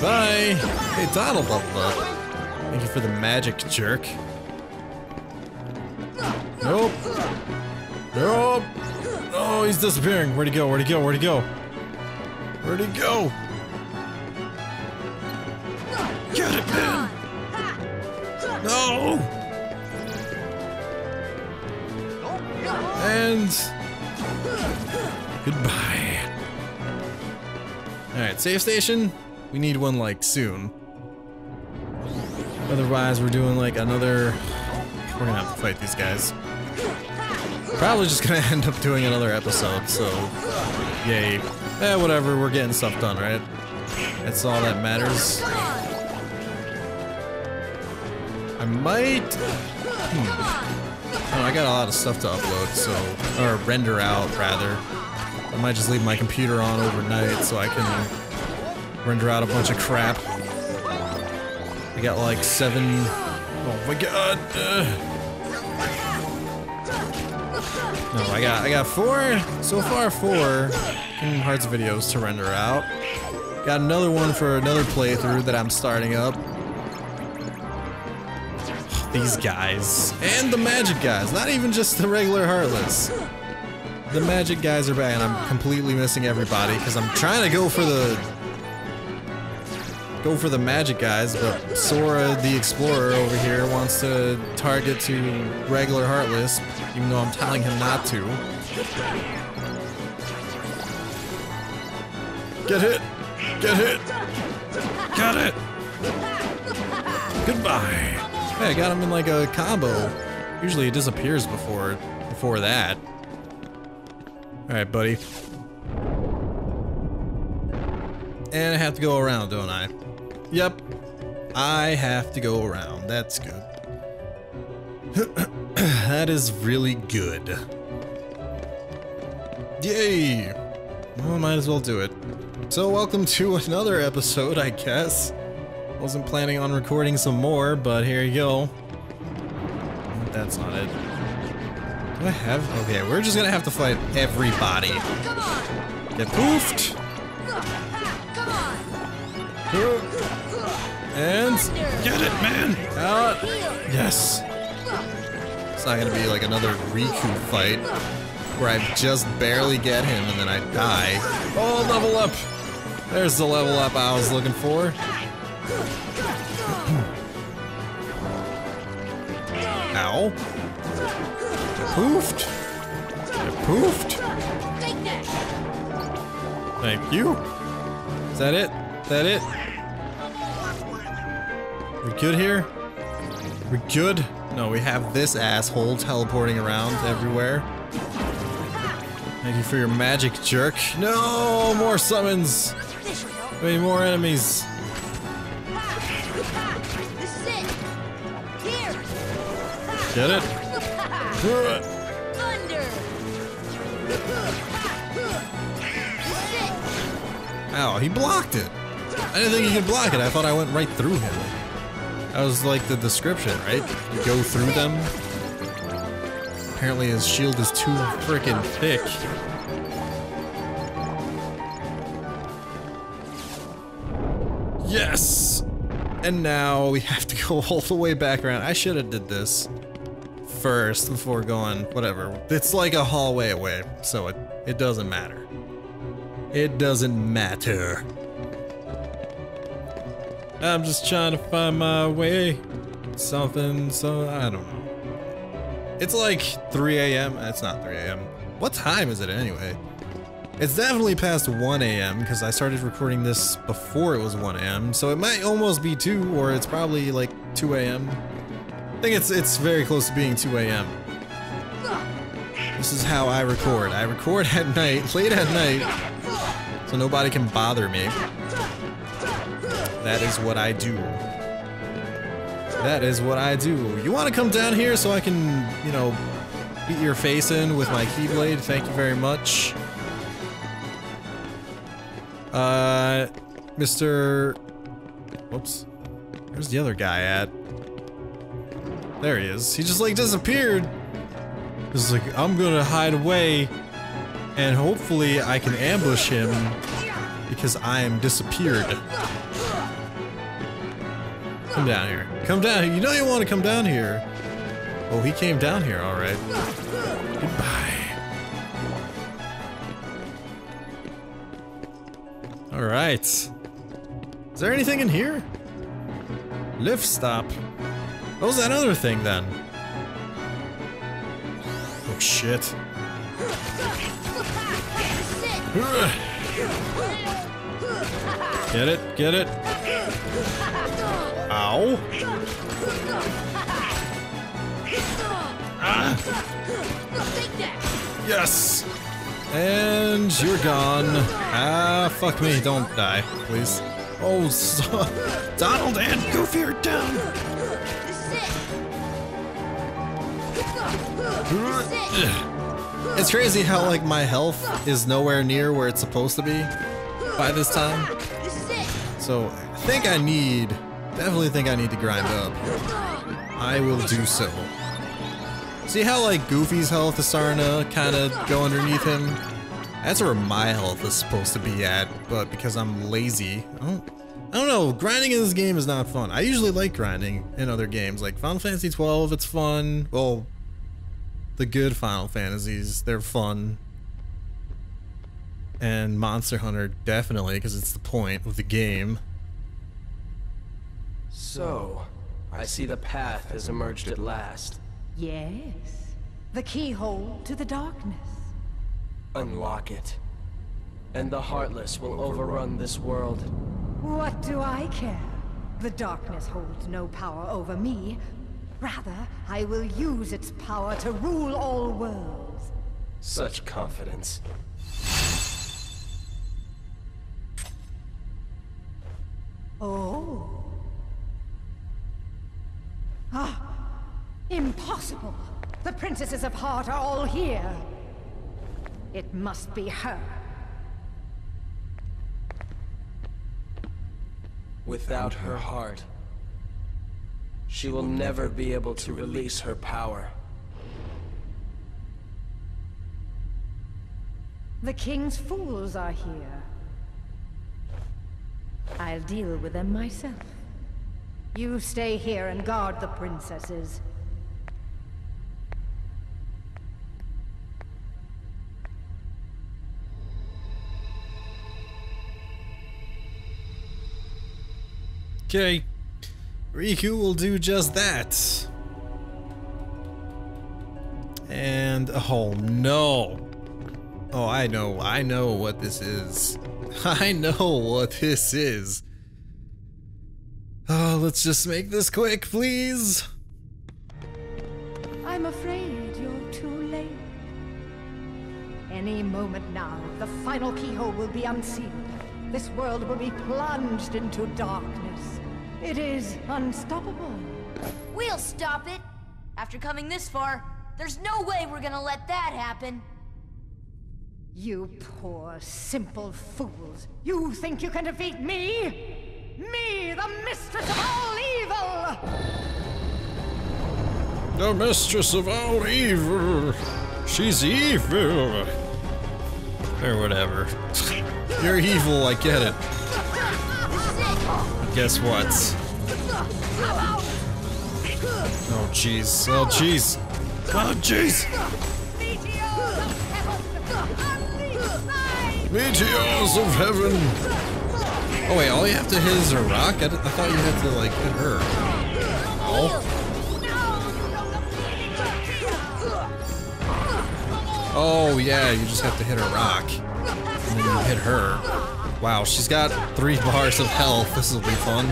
Bye. Hey, Donald up. Thank you for the magic, jerk. Nope. Nope. Oh, he's disappearing. Where'd he go? Where'd he go? Where'd he go? Where'd he go? Get it, man! No! And... Goodbye. Alright, safe station. We need one, like, soon. Otherwise, we're doing, like, another... We're gonna have to fight these guys. Probably just gonna end up doing another episode, so... Yay. Eh, whatever, we're getting stuff done, right? That's all that matters. I might... Hmm. Oh, I got a lot of stuff to upload, so... Or render out, rather. I might just leave my computer on overnight so I can render out a bunch of crap. I got like seven... Oh my god! Uh. No, I got I got four so far four Kingdom Hearts videos to render out. Got another one for another playthrough that I'm starting up. These guys. And the magic guys. Not even just the regular Heartless. The magic guys are back and I'm completely missing everybody because I'm trying to go for the go for the magic guys, but Sora the Explorer over here wants to target to regular Heartless, even though I'm telling him not to. Get hit! Get hit! Got it! Goodbye! Hey, I got him in like a combo. Usually it disappears before before that. Alright, buddy. And I have to go around, don't I? Yep. I have to go around. That's good. that is really good. Yay! Well, might as well do it. So welcome to another episode, I guess. Wasn't planning on recording some more, but here you go. That's not it. Do I have? Okay, we're just gonna have to fight everybody. Get poofed! And get it, man! Out! Yes! It's not gonna be like another Riku fight where I just barely get him and then I die. Oh, level up! There's the level up I was looking for. Hmm. Ow. Poofed. Poofed. Thank you. Is that it? Is that it? We good here? We good? No, we have this asshole teleporting around everywhere. Thank you for your magic, jerk. No, more summons. I mean, more enemies. Get it? Ow, he blocked it. I didn't think he could block it. I thought I went right through him. That was like the description, right? You go through them. Apparently his shield is too freaking thick. Yes! And now we have to go all the way back around. I should have did this first before going, whatever. It's like a hallway away, so it, it doesn't matter. It doesn't matter. I'm just trying to find my way. Something, so I don't know. It's like 3 a.m. Uh, it's not 3 a.m. What time is it anyway? It's definitely past 1 a.m. because I started recording this before it was 1 a.m. So it might almost be 2 or it's probably like 2 a.m. I think it's it's very close to being 2 a.m. This is how I record. I record at night, late at night, so nobody can bother me. That is what I do. That is what I do. You want to come down here so I can, you know, beat your face in with my Keyblade? Thank you very much. Uh, Mr. Whoops. Where's the other guy at? There he is. He just like disappeared. He's like, I'm gonna hide away and hopefully I can ambush him because I am disappeared. Come down here. Come down here. You know you want to come down here. Oh, he came down here, all right. Goodbye. All right. Is there anything in here? Lift stop. What was that other thing then? Oh shit. Get it? Get it? Ow. Yes! And you're gone. Ah, fuck me. Don't die, please. Oh, so Donald and Goofy are down. It's crazy how like my health is nowhere near where it's supposed to be by this time. So I think I need, definitely think I need to grind up. I will do so. See how like Goofy's health is starting to kind of go underneath him? That's where my health is supposed to be at, but because I'm lazy, I don't, I don't know, grinding in this game is not fun. I usually like grinding in other games, like Final Fantasy 12, it's fun. Well, the good Final Fantasies, they're fun. And Monster Hunter, definitely, because it's the point of the game. So, I see the path has emerged at last. Yes. The keyhole to the darkness. Unlock it. And the Heartless will overrun this world. What do I care? The darkness holds no power over me. Rather, I will use its power to rule all worlds. Such confidence. Oh. Impossible. The princesses of Heart are all here. It must be her. Without her heart, she will never be able to release her power. The king's fools are here. I'll deal with them myself. You stay here and guard the princesses. Okay. Riku will do just that. And, oh no. Oh, I know, I know what this is. I know what this is. Oh, let's just make this quick, please. I'm afraid you're too late. Any moment now, the final keyhole will be unsealed. This world will be plunged into darkness. It is unstoppable. We'll stop it. After coming this far, there's no way we're gonna let that happen. You poor, simple fools. You think you can defeat me? Me, the mistress of all evil! The mistress of all evil. She's evil. Or whatever. You're evil, I get it. Guess what? Oh jeez. Oh jeez. Oh jeez. Meteors of heaven. Oh wait, all you have to hit is a rock? I, I thought you had to like hit her. Oh. Oh yeah, you just have to hit a rock. And then you hit her. Wow, she's got three bars of health. This will be fun.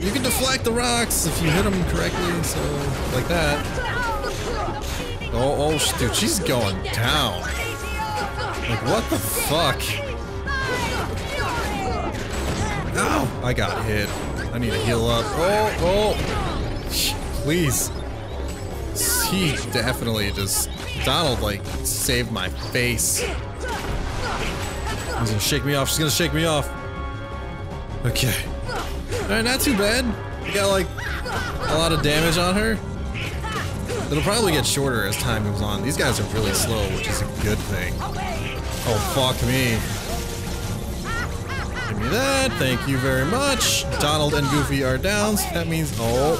You can deflect the rocks if you hit them correctly, so like that. Oh, oh, dude, she's going down. Like, what the fuck? Ow! I got hit. I need to heal up. Oh, oh! Please. He definitely just... Donald, like, saved my face. He's gonna shake me off. She's gonna shake me off. Okay. Alright, not too bad. We got, like, a lot of damage on her. It'll probably get shorter as time goes on. These guys are really slow, which is a good thing. Oh, fuck me. Give me that. Thank you very much. Donald and Goofy are down. So that means, oh,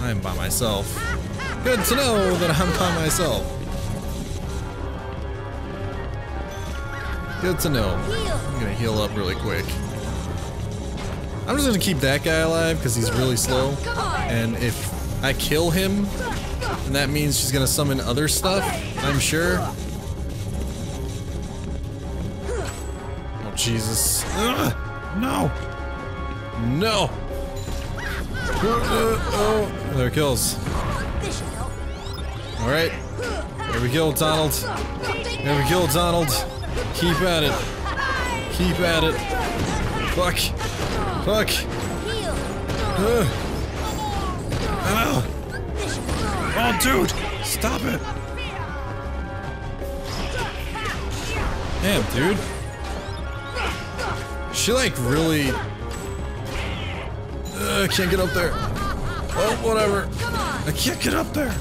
I'm by myself. Good to know that I'm by myself. Good to know. I'm gonna heal up really quick. I'm just gonna keep that guy alive because he's really slow. And if I kill him, then that means she's gonna summon other stuff, I'm sure. Oh, Jesus. Ugh, no! No! Uh, oh, there it kills. Alright. Here we go, Donald. Here we go, Donald. Keep at it. Keep at it. Fuck. Fuck. Ow. Oh, dude! Stop it! Damn, dude. She like really... Uh, can't get up there. Oh, whatever. I can't get up there.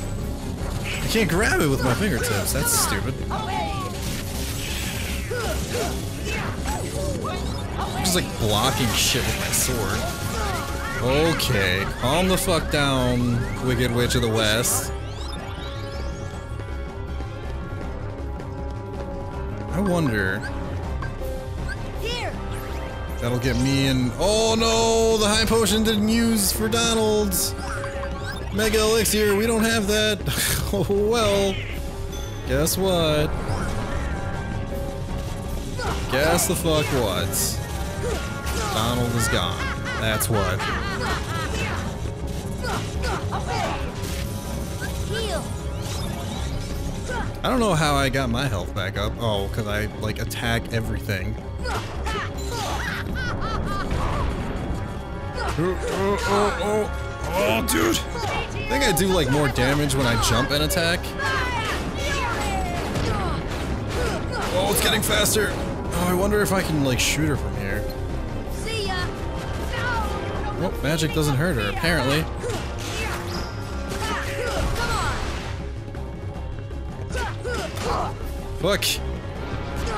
I can't grab it with my fingertips. That's stupid. Just like blocking shit with my sword. Okay, calm the fuck down, Wicked Witch of the West. I wonder. That'll get me in. Oh no, the high potion didn't use for Donald's. Mega elixir, we don't have that. oh well. Guess what? Guess the fuck what? Donald is gone. That's what. I don't know how I got my health back up. Oh, because I, like, attack everything. Oh, oh, oh, oh, dude! I think I do, like, more damage when I jump and attack. Oh, it's getting faster! Oh, I wonder if I can, like, shoot her from Well, magic doesn't hurt her, apparently. Fuck.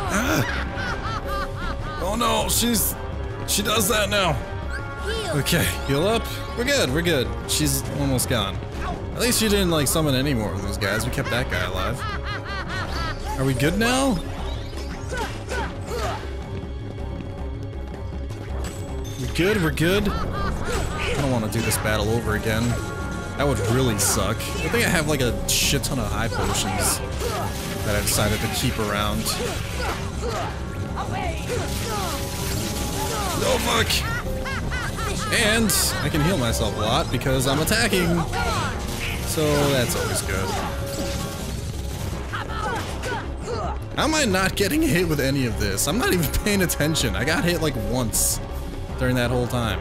Ah. Oh no, she's... She does that now. Okay, heal up. We're good, we're good. She's almost gone. At least she didn't, like, summon any more of those guys. We kept that guy alive. Are we good now? We good? We're good? I don't want to do this battle over again. That would really suck. I think I have like a shit ton of high potions that I decided to keep around. No fuck! And I can heal myself a lot because I'm attacking. So that's always good. How am I not getting hit with any of this? I'm not even paying attention. I got hit like once during that whole time.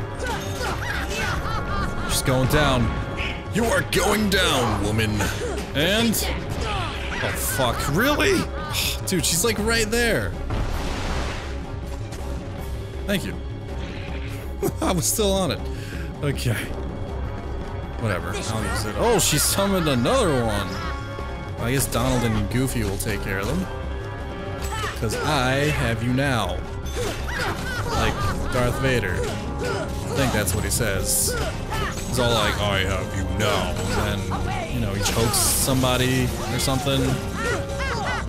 Going down. You are going down, woman. And... Oh, fuck. Really? Dude, she's like right there. Thank you. I was still on it. Okay. Whatever. I'll use it. Oh, she summoned another one. I guess Donald and Goofy will take care of them. Because I have you now. Like Darth Vader. I think that's what he says. He's all like, I have you now. And you know, he chokes somebody or something.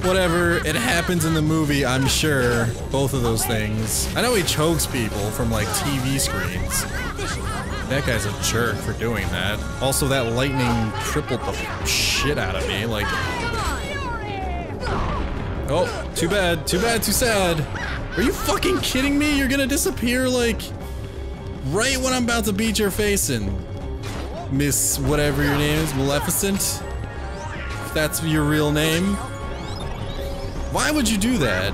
Whatever, it happens in the movie, I'm sure. Both of those things. I know he chokes people from like TV screens. That guy's a jerk for doing that. Also, that lightning tripled the shit out of me. Like, oh, too bad, too bad, too sad. Are you fucking kidding me? You're gonna disappear like right when I'm about to beat your face in. Miss whatever your name is, Maleficent? If that's your real name. Why would you do that?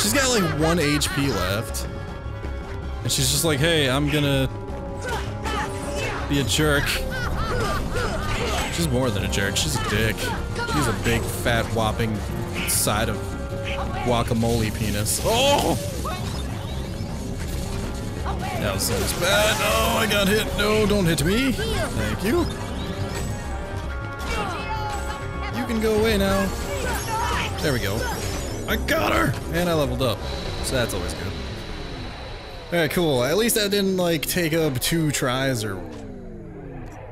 She's got like one HP left. And she's just like, hey, I'm gonna be a jerk. She's more than a jerk, she's a dick. She's a big, fat, whopping side of guacamole penis. Oh! That almost bad. Oh, I got hit. No, don't hit me. Thank you. You can go away now. There we go. I got her! And I leveled up. So that's always good. Alright, cool. At least that didn't like take up two tries or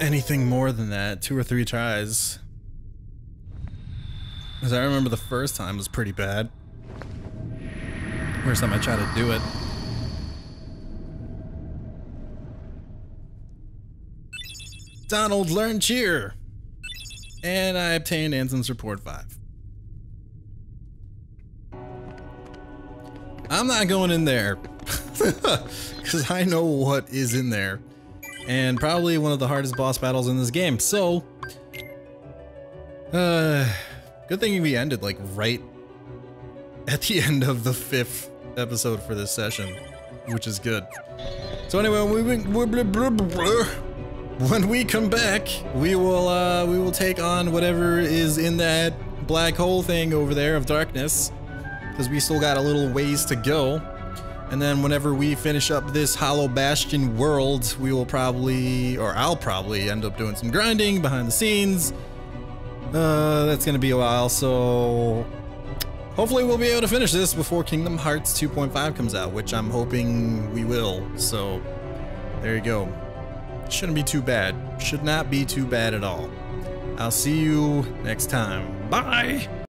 anything more than that. Two or three tries. Because I remember the first time was pretty bad. First time I tried to do it. Donald learned cheer. And I obtained Ansem's Report 5. I'm not going in there. Because I know what is in there. And probably one of the hardest boss battles in this game. So, uh, good thing we ended like right at the end of the fifth episode for this session, which is good. So anyway, we, when we come back, we will uh, we will take on whatever is in that black hole thing over there of darkness, because we still got a little ways to go. And then whenever we finish up this Hollow Bastion world, we will probably, or I'll probably end up doing some grinding behind the scenes. Uh, that's gonna be a while, so hopefully we'll be able to finish this before Kingdom Hearts 2.5 comes out, which I'm hoping we will. So there you go. Shouldn't be too bad. Should not be too bad at all. I'll see you next time. Bye!